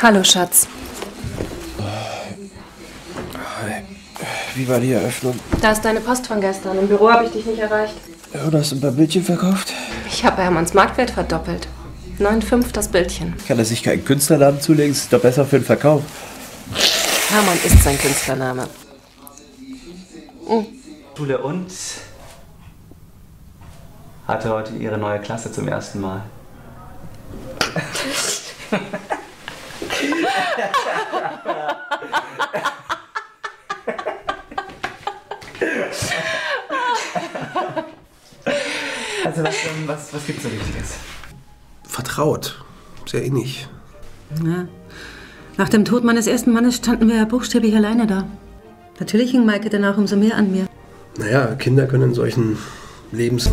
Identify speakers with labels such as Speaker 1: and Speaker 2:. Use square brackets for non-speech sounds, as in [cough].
Speaker 1: Hallo, Schatz.
Speaker 2: Wie war die Eröffnung?
Speaker 1: Da ist deine Post von gestern. Im Büro habe ich dich nicht erreicht.
Speaker 2: Ja, du hast ein paar Bildchen verkauft?
Speaker 1: Ich habe Hermanns Marktwert verdoppelt. 9,5 das Bildchen.
Speaker 2: Kann er sich keinen Künstlernamen zulegen? Ist doch besser für den Verkauf.
Speaker 1: Hermann ist sein Künstlername.
Speaker 3: Schule und hatte heute ihre neue Klasse zum ersten Mal. [laughs] Also was, ähm, was, was gibt's so Wichtiges?
Speaker 2: Vertraut. Sehr innig.
Speaker 4: Ja. Nach dem Tod meines ersten Mannes standen wir ja buchstäblich alleine da. Natürlich hing Maike danach umso mehr an mir.
Speaker 2: Naja, Kinder können in solchen Lebens...